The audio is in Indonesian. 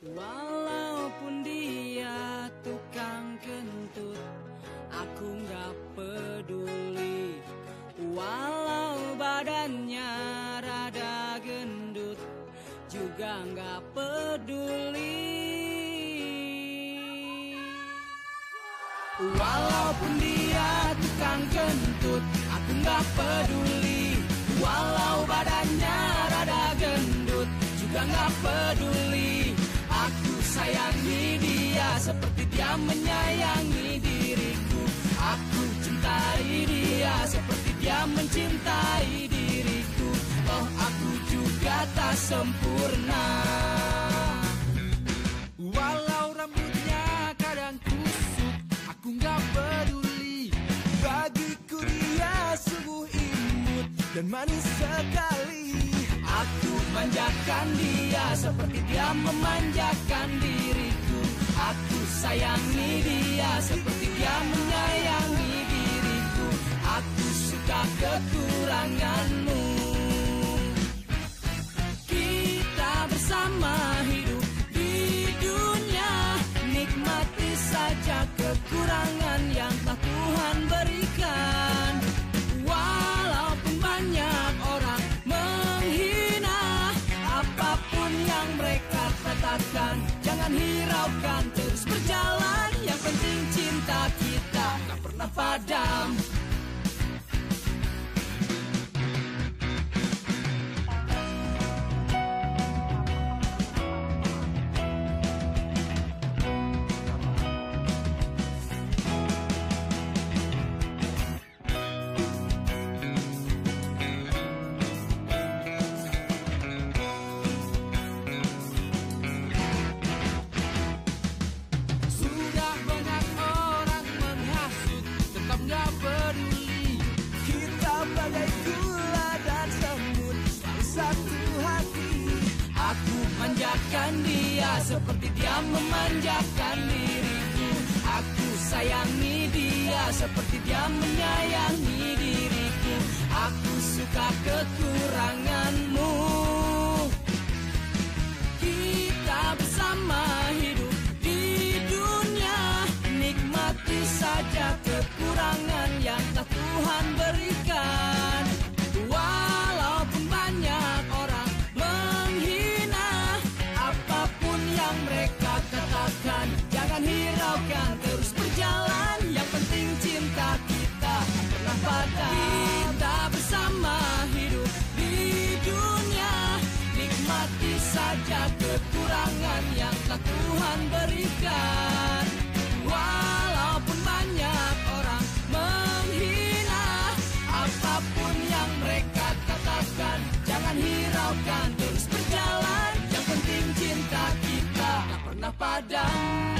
Walaupun dia tukang kentut Aku nggak peduli. Walau badannya rada gendut Juga nggak peduli. Walaupun dia tukang kentut Aku nggak peduli. Walau mencintai diriku. Oh aku juga tak sempurna. Walau rambutnya kadang kusut Aku nggak peduli. Bagiku dia sungguh imut Dan manis sekali. Aku manjakan dia seperti dia memanjakan diriku. Aku sayangi dia seperti kekuranganmu. Kita bersama hidup di dunia Nikmati saja kekurangan yang telah Tuhan berikan. Walaupun banyak orang menghina Apa pun yang mereka katakan Jangan hiraukan terus berjalan. Yang penting cinta kita tak pernah padam Aku manjakan dia seperti dia memanjakan diriku. Aku sayangi dia seperti dia menyayangi diriku. Aku suka kekuranganmu. Kita bersama hidup di dunia. Nikmati saja kekurangan yang tak Tuhan berikan Tuhan berikan. Walaupun banyak orang menghina Apa pun yang mereka katakan Jangan hiraukan terus berjalan. Yang penting cinta kita tak pernah padam